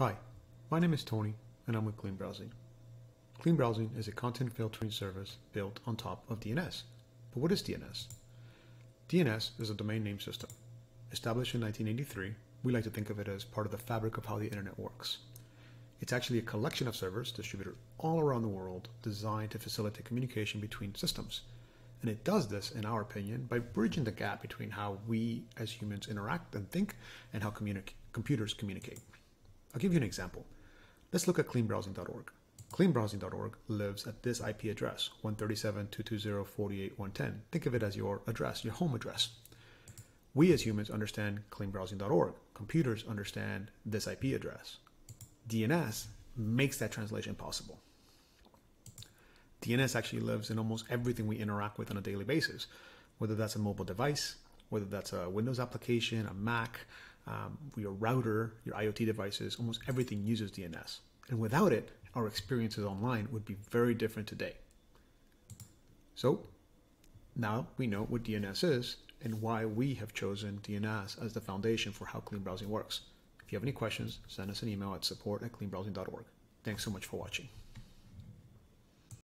Hi, my name is Tony and I'm with Clean Browsing. Clean Browsing is a content filtering service built on top of DNS. But what is DNS? DNS is a domain name system. Established in 1983, we like to think of it as part of the fabric of how the internet works. It's actually a collection of servers distributed all around the world designed to facilitate communication between systems. And it does this, in our opinion, by bridging the gap between how we as humans interact and think and how computers communicate. I'll give you an example. Let's look at cleanbrowsing.org. Cleanbrowsing.org lives at this IP address, 137.220.48.110. Think of it as your address, your home address. We as humans understand cleanbrowsing.org. Computers understand this IP address. DNS makes that translation possible. DNS actually lives in almost everything we interact with on a daily basis, whether that's a mobile device, whether that's a Windows application, a Mac, um, your router, your IoT devices, almost everything uses DNS. And without it, our experiences online would be very different today. So now we know what DNS is and why we have chosen DNS as the foundation for how clean browsing works. If you have any questions, send us an email at support at cleanbrowsing.org. Thanks so much for watching.